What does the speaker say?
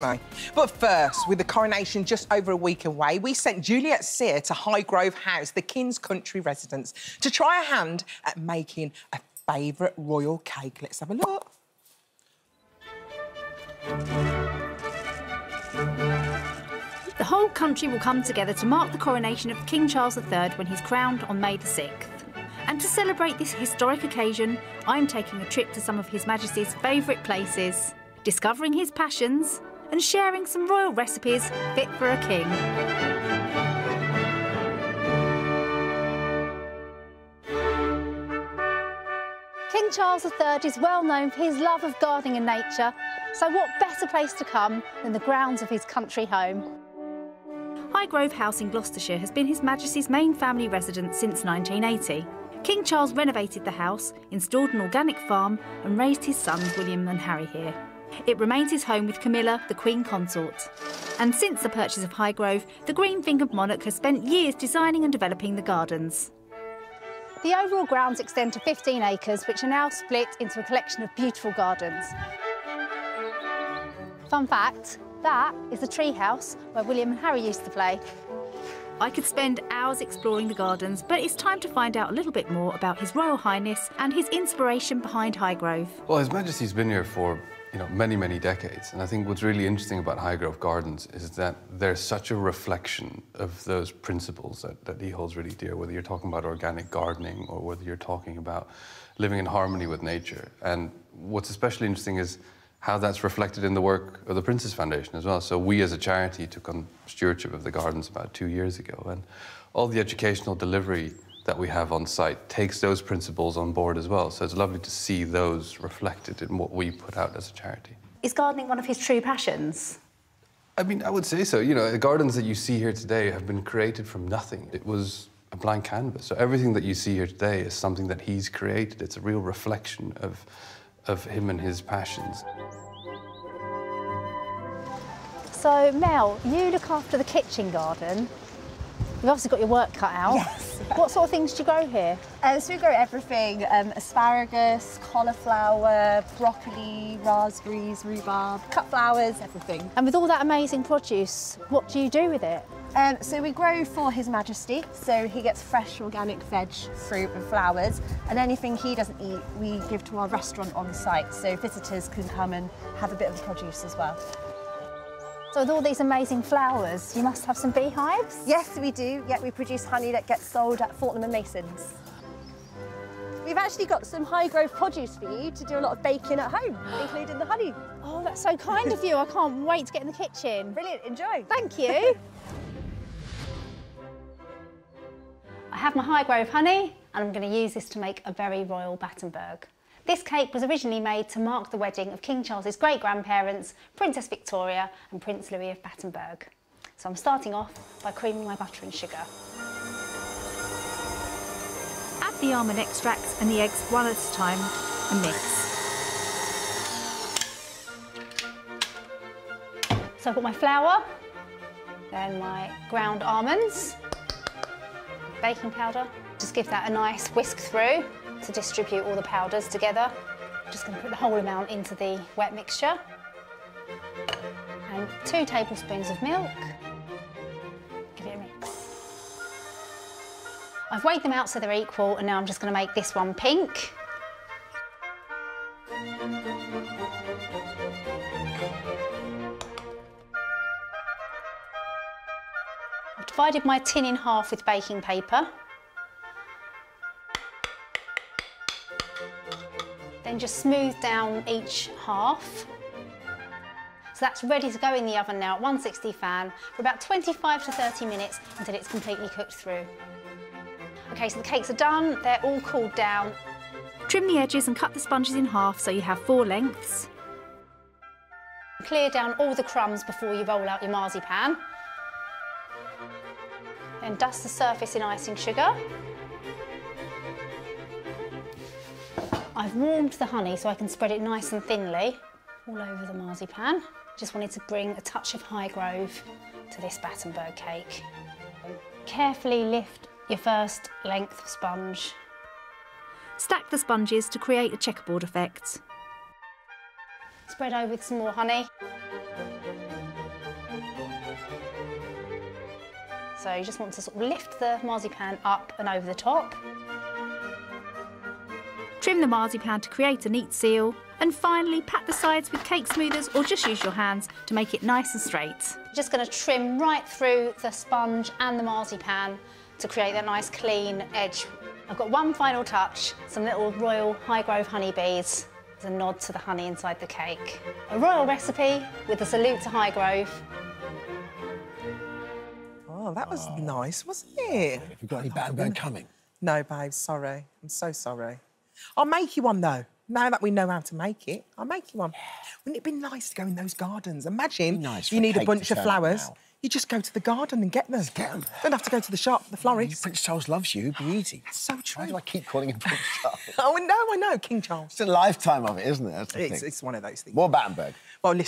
But first, with the coronation just over a week away, we sent Juliet Sear to Highgrove House, the King's country residence, to try a hand at making a favourite royal cake. Let's have a look. The whole country will come together to mark the coronation of King Charles III when he's crowned on May the 6th. And to celebrate this historic occasion, I'm taking a trip to some of His Majesty's favourite places, discovering his passions and sharing some royal recipes fit for a king. King Charles III is well known for his love of gardening and nature, so what better place to come than the grounds of his country home? Highgrove House in Gloucestershire has been His Majesty's main family residence since 1980. King Charles renovated the house, installed an organic farm, and raised his sons William and Harry here. It remains his home with Camilla, the Queen Consort. And since the purchase of Highgrove, the green fingered monarch has spent years designing and developing the gardens. The overall grounds extend to 15 acres, which are now split into a collection of beautiful gardens. Fun fact, that is the treehouse where William and Harry used to play. I could spend hours exploring the gardens, but it's time to find out a little bit more about His Royal Highness and his inspiration behind Highgrove. Well, His Majesty's been here for you know, many, many decades. And I think what's really interesting about Highgrove Gardens is that they're such a reflection of those principles that, that he holds really dear, whether you're talking about organic gardening or whether you're talking about living in harmony with nature. And what's especially interesting is how that's reflected in the work of the Prince's Foundation as well. So we as a charity took on stewardship of the gardens about two years ago. And all the educational delivery that we have on site takes those principles on board as well. So it's lovely to see those reflected in what we put out as a charity. Is gardening one of his true passions? I mean, I would say so. You know, the gardens that you see here today have been created from nothing. It was a blank canvas. So everything that you see here today is something that he's created. It's a real reflection of, of him and his passions. So, Mel, you look after the kitchen garden. You've obviously got your work cut out. Yes. What sort of things do you grow here? Um, so we grow everything, um, asparagus, cauliflower, broccoli, raspberries, rhubarb, cut flowers, everything. And with all that amazing produce, what do you do with it? Um, so we grow for His Majesty, so he gets fresh organic veg, fruit and flowers, and anything he doesn't eat, we give to our restaurant on site, so visitors can come and have a bit of the produce as well. So with all these amazing flowers, you must have some beehives? Yes, we do. Yeah, we produce honey that gets sold at Fortnum and Masons. We've actually got some Highgrove produce for you to do a lot of baking at home, including the honey. Oh, that's so kind of you. I can't wait to get in the kitchen. Brilliant, enjoy. Thank you. I have my Highgrove honey and I'm going to use this to make a very royal Battenberg. This cake was originally made to mark the wedding of King Charles's great-grandparents, Princess Victoria and Prince Louis of Battenberg. So I'm starting off by creaming my butter and sugar. Add the almond extracts and the eggs one at a time and mix. So I've got my flour, then my ground almonds, baking powder. Just give that a nice whisk through to distribute all the powders together. Just going to put the whole amount into the wet mixture. And two tablespoons of milk. Give it a mix. I've weighed them out so they're equal and now I'm just going to make this one pink. I've divided my tin in half with baking paper. Then just smooth down each half. So that's ready to go in the oven now at 160 fan for about 25 to 30 minutes until it's completely cooked through. Okay, so the cakes are done, they're all cooled down. Trim the edges and cut the sponges in half so you have four lengths. Clear down all the crumbs before you roll out your marzipan. Then dust the surface in icing sugar. I've warmed the honey so I can spread it nice and thinly all over the marzipan. Just wanted to bring a touch of Highgrove to this Battenberg cake. Carefully lift your first length of sponge. Stack the sponges to create a checkerboard effect. Spread over with some more honey. So you just want to sort of lift the marzipan up and over the top. Trim the marzipan to create a neat seal. And finally, pat the sides with cake smoothers or just use your hands to make it nice and straight. Just going to trim right through the sponge and the marzipan to create that nice clean edge. I've got one final touch, some little royal Highgrove honeybees as a nod to the honey inside the cake. A royal recipe with a salute to Highgrove. Oh, that was oh. nice, wasn't it? Have you got any Battenberg coming? No, babe, sorry. I'm so sorry. I'll make you one, though. Now that we know how to make it, I'll make you one. Wouldn't it be nice to go in those gardens? Imagine nice you need a bunch of flowers. You just go to the garden and get them. get 'em. Don't have to go to the shop, the florist. Mm, Prince Charles loves you. It'd be easy. so Why do I keep calling him Prince Charles? Oh, no, I know, King Charles. It's a lifetime of it, isn't it? It's, it's one of those things. More Battenberg. Well, listen.